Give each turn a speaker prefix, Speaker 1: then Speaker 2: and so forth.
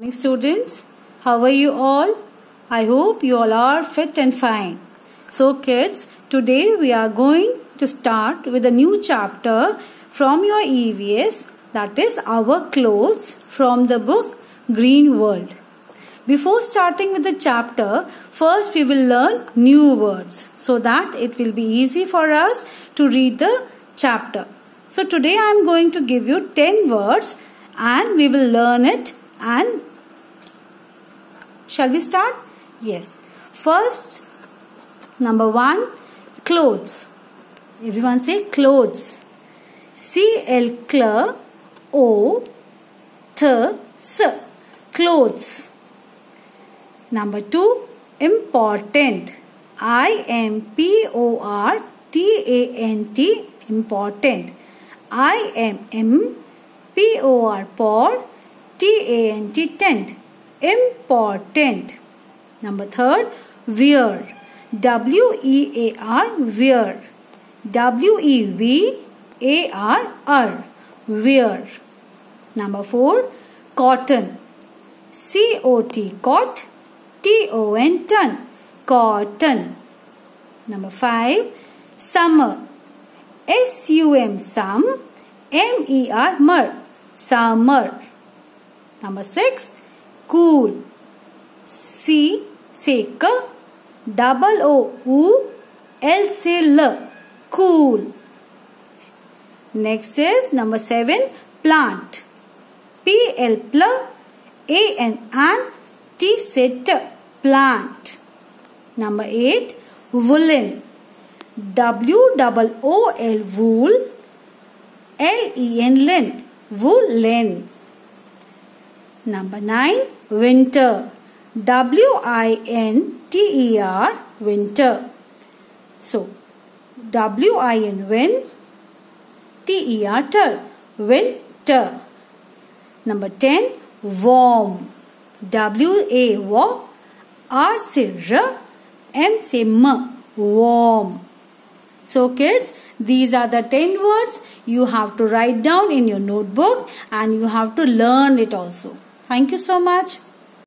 Speaker 1: morning students. How are you all? I hope you all are fit and fine. So kids today we are going to start with a new chapter from your evs that is our clothes from the book green world. Before starting with the chapter first we will learn new words so that it will be easy for us to read the chapter. So today i am going to give you 10 words and we will learn it and shall we start? Yes. First number 1 clothes. Everyone say clothes. C l clothes. Number 2 important. I m p o r t a n t important. I m m p o r T-A-N-T, tent. Important. Number third, wear. W-E-A-R, wear. W-E-V-A-R-R, wear. Number four, cotton. C-O-T, cot. T-O-N, ton. Cotton. Number five, summer. S-U-M, sum. M-E-R, mer. Summer. Number 6. Cool. C say double O U L say L. Cool. Next is number 7. Plant. P L pl A N N T say t. Plant. Number 8. Woolen. W double O L wool L E N len. Woolen. Number 9. Winter. W-I-N-T-E-R. Winter. So, W-I-N win. T-E-R ter. Winter. Number 10. Warm. W-A wa. Say R. M say M. Warm. So kids, these are the 10 words you have to write down in your notebook and you have to learn it also. Thank you so much.